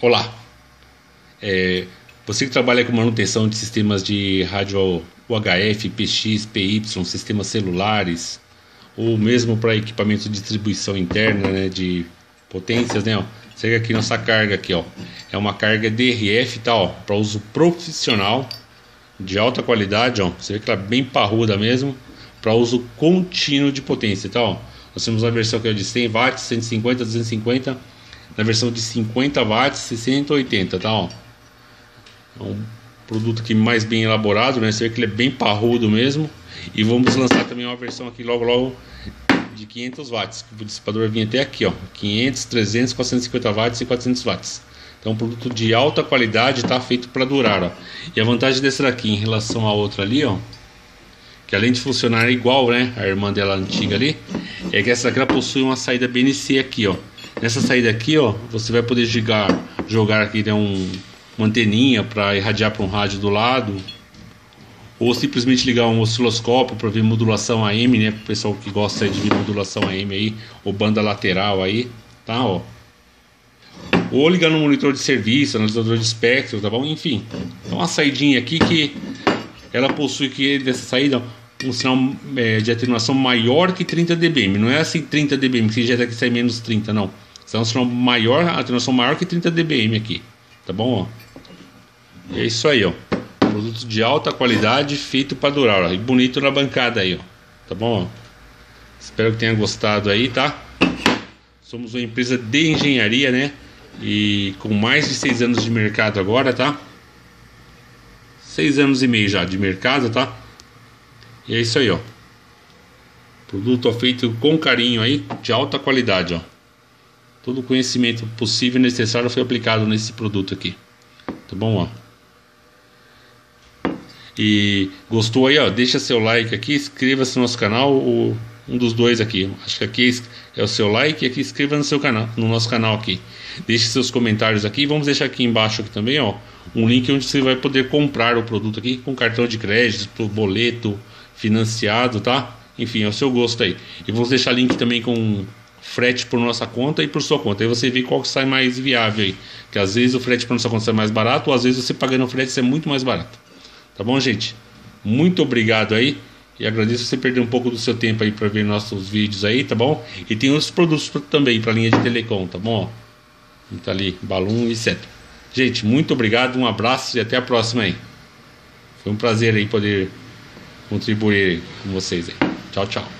Olá, é, você que trabalha com manutenção de sistemas de rádio UHF, PX, PY, sistemas celulares, ou mesmo para equipamentos de distribuição interna né, de potências, né? Ó, Chega aqui nossa carga aqui, ó. É uma carga DRF, tá, ó, para uso profissional de alta qualidade, ó. Você vê que ela é bem parruda mesmo, para uso contínuo de potência, tá, ó. Nós temos a versão que é de 100 watts, 150, 250, na versão de 50 watts, 680, tá, ó. É um produto aqui mais bem elaborado, né? Você vê que ele é bem parrudo mesmo. E vamos lançar também uma versão aqui logo logo de 500 watts. O dissipador vir até aqui, ó, 500, 300, 450 watts e 400 watts. Então, um produto de alta qualidade, tá feito para durar, ó. E a vantagem desse daqui em relação à outra ali, ó, que além de funcionar igual, né, a irmã dela antiga ali, é que essa daqui ela possui uma saída BNC aqui, ó. Nessa saída aqui, ó, você vai poder jogar, jogar aqui né, um, uma anteninha para irradiar para um rádio do lado, ou simplesmente ligar um osciloscópio para ver modulação AM, né? Para o pessoal que gosta de ver modulação AM aí, ou banda lateral aí, tá? Ó. Ou ligar no monitor de serviço, analisador de espectro, tá bom? Enfim, é uma saidinha aqui que ela possui que dessa saída um sinal é, de atenuação maior que 30 dBm. Não é assim 30 dBm, que já daqui sai menos 30, não. Sinal maior, atenuação maior que 30 dBm aqui, tá bom? Ó. É isso aí, ó. Produto de alta qualidade feito para durar. Ó. E bonito na bancada aí, ó. Tá bom? Espero que tenha gostado aí, tá? Somos uma empresa de engenharia, né? E com mais de seis anos de mercado agora, tá? Seis anos e meio já de mercado, tá? E é isso aí, ó. Produto feito com carinho aí, de alta qualidade, ó. Todo o conhecimento possível e necessário foi aplicado nesse produto aqui. Tá bom, ó? E gostou aí, ó, deixa seu like aqui, inscreva-se no nosso canal, o, um dos dois aqui. Acho que aqui é o seu like e aqui inscreva no seu canal, no nosso canal aqui. Deixe seus comentários aqui, vamos deixar aqui embaixo aqui também, ó, um link onde você vai poder comprar o produto aqui com cartão de crédito, boleto, financiado, tá? Enfim, é o seu gosto aí. E vamos deixar link também com frete por nossa conta e por sua conta. Aí você vê qual que sai mais viável aí. Que às vezes o frete por nossa conta sai mais barato, ou às vezes você pagando o frete sai muito mais barato. Tá bom, gente? Muito obrigado aí. E agradeço você perder um pouco do seu tempo aí para ver nossos vídeos aí, tá bom? E tem outros produtos também para linha de telecom, tá bom? Tá ali, balão e etc. Gente, muito obrigado, um abraço e até a próxima aí. Foi um prazer aí poder contribuir com vocês aí. Tchau, tchau.